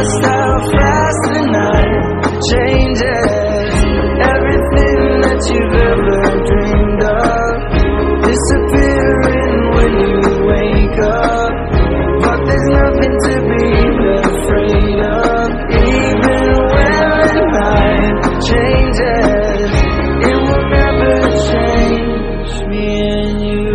just how fast the night changes. Everything that you've ever dreamed of Disappearing when you wake up. But there's nothing to be afraid of. Even when the night changes It will never change me and you.